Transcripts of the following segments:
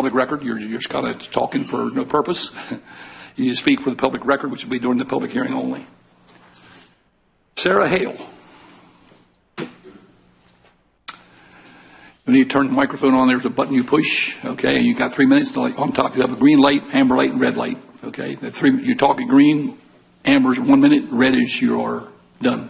public record. You're you're just kind of talking for no purpose. You need to speak for the public record, which will be during the public hearing only. Sarah Hale. When you need to turn the microphone on. There's a button you push, okay? And you got three minutes. On top, you have a green light, amber light, and red light, okay? Three, you're talking green, amber's one minute, red is you're done.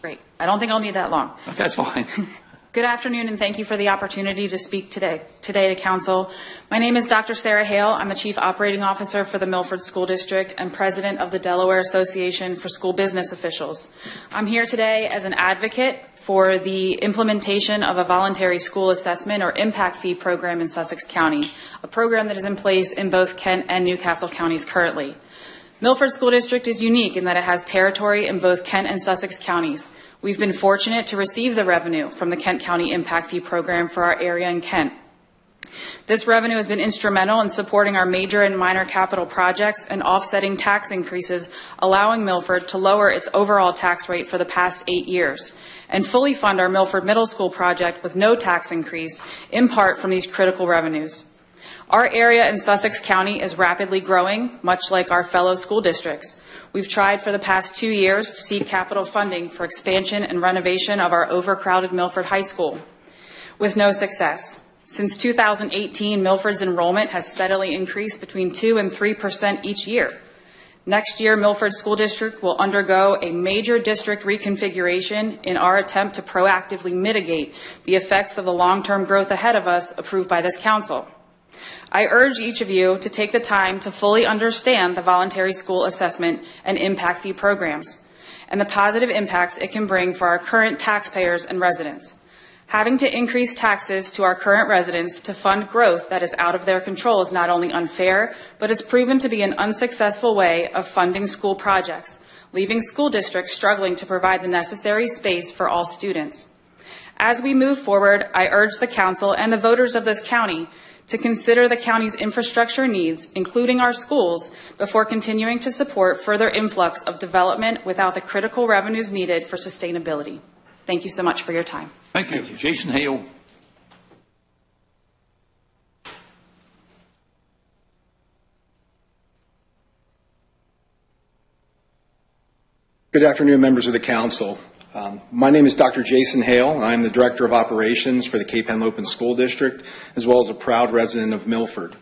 Great. I don't think I'll need that long. Okay, that's fine. Good afternoon, and thank you for the opportunity to speak today, today to Council. My name is Dr. Sarah Hale. I'm the Chief Operating Officer for the Milford School District and President of the Delaware Association for School Business Officials. I'm here today as an advocate for the implementation of a voluntary school assessment or impact fee program in Sussex County, a program that is in place in both Kent and Newcastle counties currently. Milford School District is unique in that it has territory in both Kent and Sussex counties. We've been fortunate to receive the revenue from the Kent County Impact Fee Program for our area in Kent. This revenue has been instrumental in supporting our major and minor capital projects and offsetting tax increases, allowing Milford to lower its overall tax rate for the past eight years and fully fund our Milford Middle School project with no tax increase, in part from these critical revenues. Our area in Sussex County is rapidly growing, much like our fellow school districts. We've tried for the past two years to seek capital funding for expansion and renovation of our overcrowded Milford High School, with no success. Since 2018, Milford's enrollment has steadily increased between 2 and 3 percent each year. Next year, Milford School District will undergo a major district reconfiguration in our attempt to proactively mitigate the effects of the long-term growth ahead of us approved by this council. I urge each of you to take the time to fully understand the voluntary school assessment and impact fee programs and the positive impacts it can bring for our current taxpayers and residents. Having to increase taxes to our current residents to fund growth that is out of their control is not only unfair, but has proven to be an unsuccessful way of funding school projects, leaving school districts struggling to provide the necessary space for all students. As we move forward, I urge the Council and the voters of this county to consider the county's infrastructure needs, including our schools, before continuing to support further influx of development without the critical revenues needed for sustainability. Thank you so much for your time. Thank you. Jason Hale. Good afternoon, members of the council. Um, my name is Dr. Jason Hale, I am the Director of Operations for the Cape Henlopen School District, as well as a proud resident of Milford.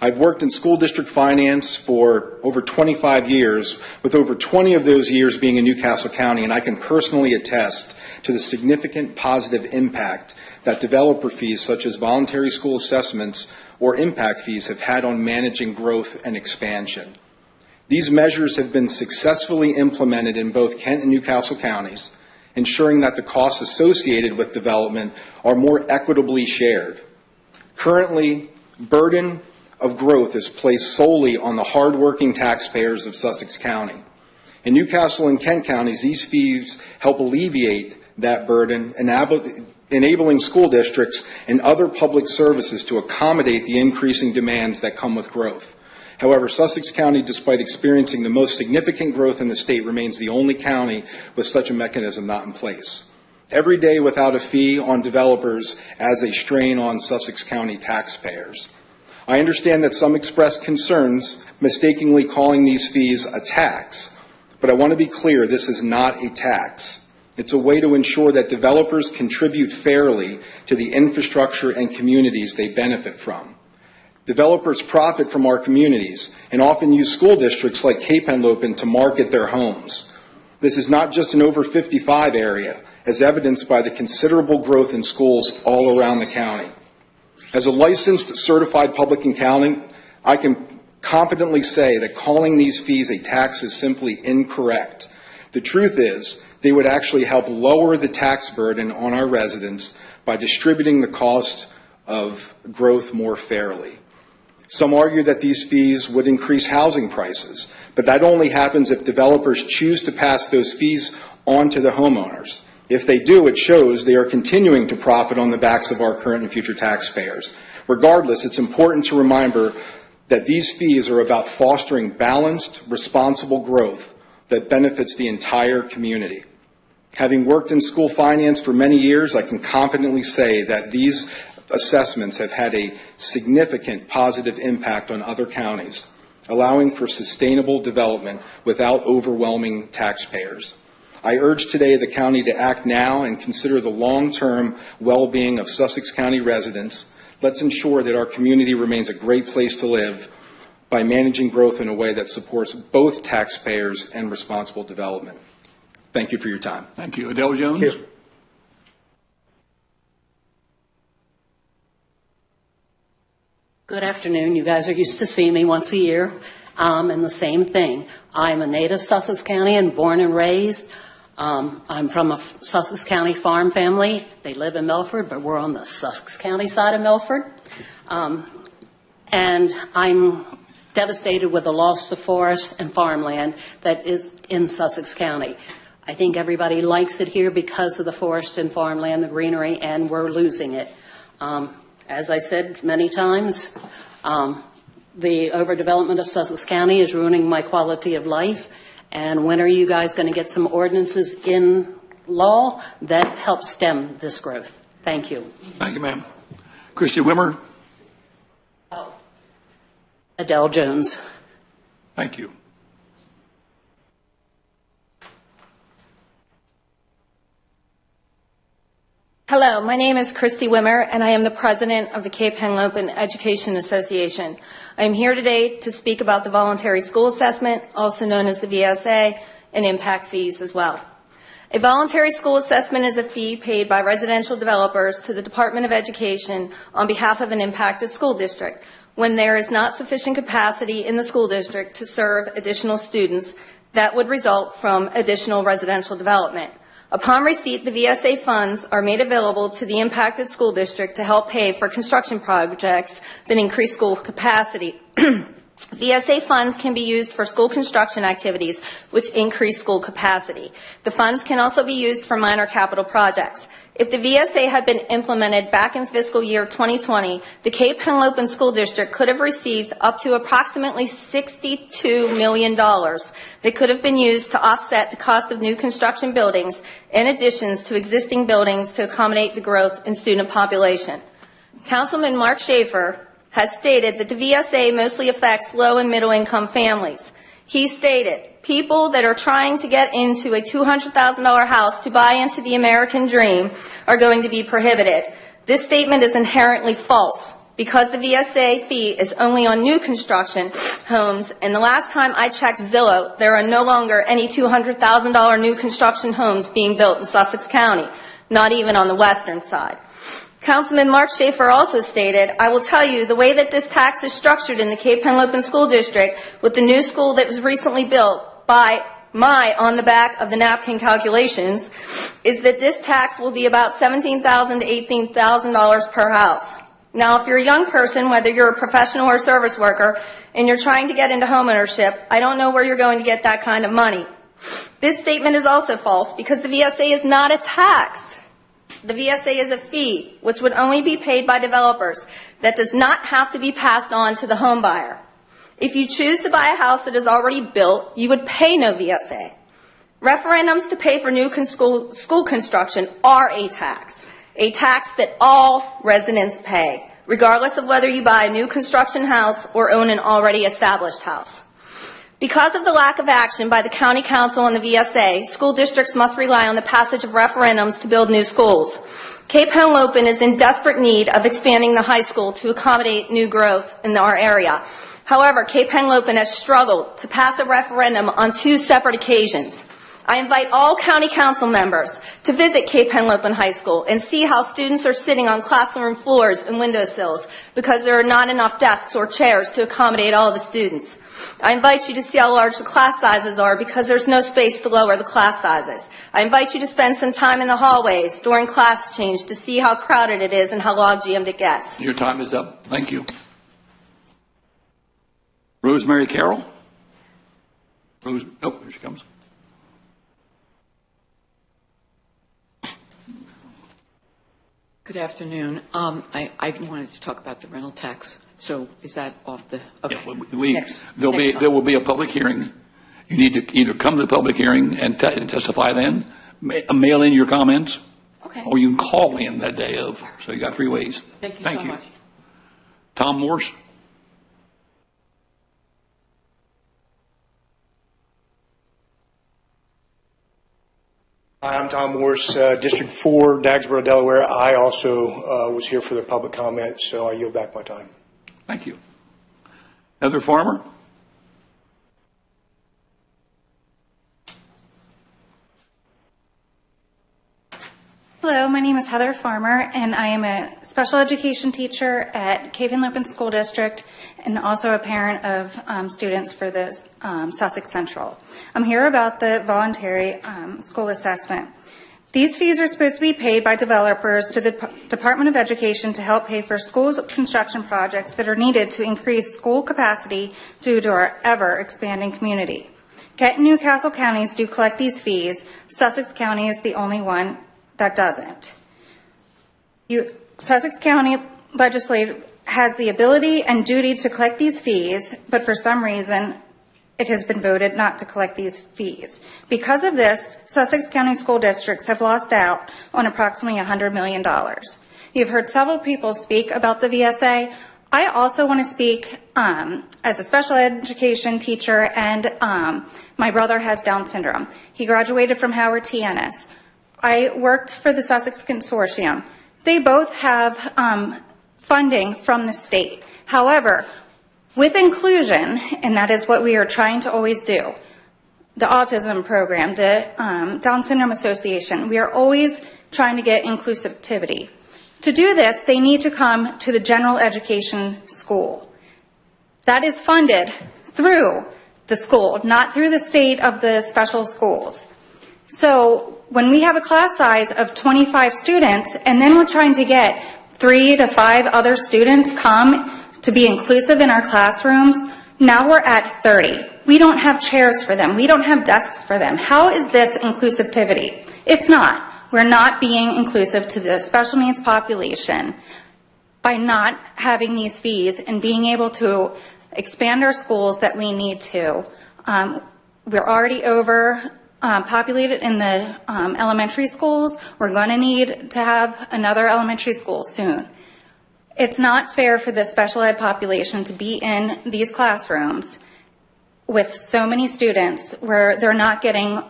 I've worked in school district finance for over 25 years, with over 20 of those years being in Newcastle County, and I can personally attest to the significant positive impact that developer fees such as voluntary school assessments or impact fees have had on managing growth and expansion. These measures have been successfully implemented in both Kent and Newcastle counties, ensuring that the costs associated with development are more equitably shared. Currently, burden of growth is placed solely on the hardworking taxpayers of Sussex County. In Newcastle and Kent counties, these fees help alleviate that burden, enabling school districts and other public services to accommodate the increasing demands that come with growth. However, Sussex County, despite experiencing the most significant growth in the state, remains the only county with such a mechanism not in place. Every day without a fee on developers adds a strain on Sussex County taxpayers. I understand that some express concerns, mistakenly calling these fees a tax, but I want to be clear this is not a tax. It's a way to ensure that developers contribute fairly to the infrastructure and communities they benefit from. Developers profit from our communities and often use school districts like Cape Henlopen to market their homes. This is not just an over 55 area, as evidenced by the considerable growth in schools all around the county. As a licensed certified public accountant, I can confidently say that calling these fees a tax is simply incorrect. The truth is, they would actually help lower the tax burden on our residents by distributing the cost of growth more fairly. Some argue that these fees would increase housing prices, but that only happens if developers choose to pass those fees on to the homeowners. If they do, it shows they are continuing to profit on the backs of our current and future taxpayers. Regardless, it's important to remember that these fees are about fostering balanced, responsible growth that benefits the entire community. Having worked in school finance for many years, I can confidently say that these assessments have had a significant positive impact on other counties, allowing for sustainable development without overwhelming taxpayers. I urge today the county to act now and consider the long-term well-being of Sussex County residents. Let's ensure that our community remains a great place to live by managing growth in a way that supports both taxpayers and responsible development. Thank you for your time. Thank you. Adele Jones? Here. Good afternoon. You guys are used to seeing me once a year. Um, and the same thing. I'm a native Sussex County and born and raised. Um, I'm from a Sussex County farm family. They live in Milford, but we're on the Sussex County side of Milford. Um, and I'm devastated with the loss of forest and farmland that is in Sussex County. I think everybody likes it here because of the forest and farmland, the greenery, and we're losing it. Um, as I said many times, um, the overdevelopment of Sussex County is ruining my quality of life. And when are you guys going to get some ordinances in law that help stem this growth? Thank you. Thank you, ma'am. Christy Wimmer? Adele Jones. Thank you. Hello, my name is Christy Wimmer, and I am the president of the Cape Henlopen Education Association. I am here today to speak about the voluntary school assessment, also known as the VSA, and impact fees as well. A voluntary school assessment is a fee paid by residential developers to the Department of Education on behalf of an impacted school district when there is not sufficient capacity in the school district to serve additional students that would result from additional residential development. Upon receipt, the VSA funds are made available to the impacted school district to help pay for construction projects that increase school capacity. VSA funds can be used for school construction activities, which increase school capacity. The funds can also be used for minor capital projects. If the VSA had been implemented back in fiscal year 2020, the Cape Henlopen School District could have received up to approximately $62 million that could have been used to offset the cost of new construction buildings and additions to existing buildings to accommodate the growth in student population. Councilman Mark Schaeffer has stated that the VSA mostly affects low and middle income families. He stated, people that are trying to get into a $200,000 house to buy into the American dream are going to be prohibited. This statement is inherently false because the VSA fee is only on new construction homes, and the last time I checked Zillow, there are no longer any $200,000 new construction homes being built in Sussex County, not even on the western side. Councilman Mark Schaeffer also stated, I will tell you, the way that this tax is structured in the Cape Henlopen School District with the new school that was recently built by my on the back of the napkin calculations is that this tax will be about 17,000 to $18,000 per house. Now, if you're a young person, whether you're a professional or service worker, and you're trying to get into homeownership, I don't know where you're going to get that kind of money. This statement is also false because the VSA is not a tax. The VSA is a fee, which would only be paid by developers, that does not have to be passed on to the home buyer. If you choose to buy a house that is already built, you would pay no VSA. Referendums to pay for new school, school construction are a tax, a tax that all residents pay, regardless of whether you buy a new construction house or own an already established house. Because of the lack of action by the County Council and the VSA, school districts must rely on the passage of referendums to build new schools. Cape Henlopen is in desperate need of expanding the high school to accommodate new growth in our area. However, Cape Henlopen has struggled to pass a referendum on two separate occasions. I invite all county council members to visit Cape Henlopen High School and see how students are sitting on classroom floors and windowsills because there are not enough desks or chairs to accommodate all the students. I invite you to see how large the class sizes are because there's no space to lower the class sizes. I invite you to spend some time in the hallways during class change to see how crowded it is and how log jammed it gets. Your time is up. Thank you. Rosemary Carroll? Rose, oh, here she comes. Good afternoon. Um, I, I wanted to talk about the rental tax. So is that off the, okay. Yeah, we- we- Next. There'll be, Next time. there will be a public hearing. You need to either come to the public hearing and te- and testify then, ma- mail in your comments, Okay. Or you can call in that day of, so you got three ways. Thank you so much. Tom Morse? Hi, I'm Tom Morse, uh, District 4, Dagsboro, Delaware. I also uh, was here for the public comment, so I yield back my time. Thank you. Heather Farmer? Hello, my name is Heather Farmer, and I am a special education teacher at Cape Henlopen School District and also a parent of um, students for the um, Sussex Central. I'm here about the voluntary um, school assessment. These fees are supposed to be paid by developers to the Department of Education to help pay for school construction projects that are needed to increase school capacity due to our ever expanding community. Kent and Newcastle counties do collect these fees. Sussex County is the only one that doesn't. You, Sussex County legislature has the ability and duty to collect these fees, but for some reason, it has been voted not to collect these fees. Because of this, Sussex County school districts have lost out on approximately $100 million. You've heard several people speak about the VSA. I also want to speak um, as a special education teacher, and um, my brother has Down syndrome. He graduated from Howard T. Ennis. I worked for the Sussex Consortium. They both have um, funding from the state. However, with inclusion, and that is what we are trying to always do, the autism program, the um, Down Syndrome Association, we are always trying to get inclusivity. To do this, they need to come to the general education school. That is funded through the school, not through the state of the special schools. So when we have a class size of 25 students and then we're trying to get three to five other students come to be inclusive in our classrooms, now we're at 30. We don't have chairs for them. We don't have desks for them. How is this inclusivity? It's not. We're not being inclusive to the special needs population by not having these fees and being able to expand our schools that we need to. Um, we're already over um, populated in the um, elementary schools. We're going to need to have another elementary school soon. It's not fair for the special ed population to be in these classrooms with so many students where they're not getting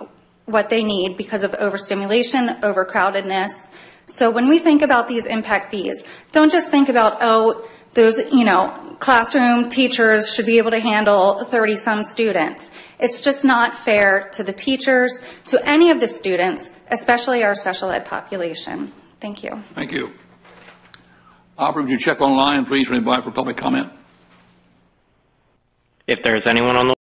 what they need because of overstimulation, overcrowdedness. So when we think about these impact fees, don't just think about, oh, those, you know, classroom teachers should be able to handle 30 some students. It's just not fair to the teachers, to any of the students, especially our special ed population. Thank you. Thank you. Operator, would you check online, please, for anybody for public comment? If there's anyone on the